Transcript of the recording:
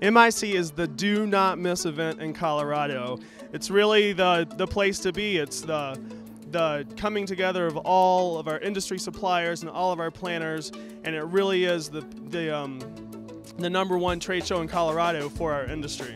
MIC is the do not miss event in Colorado. It's really the the place to be. It's the the coming together of all of our industry suppliers and all of our planners, and it really is the the um, the number one trade show in Colorado for our industry.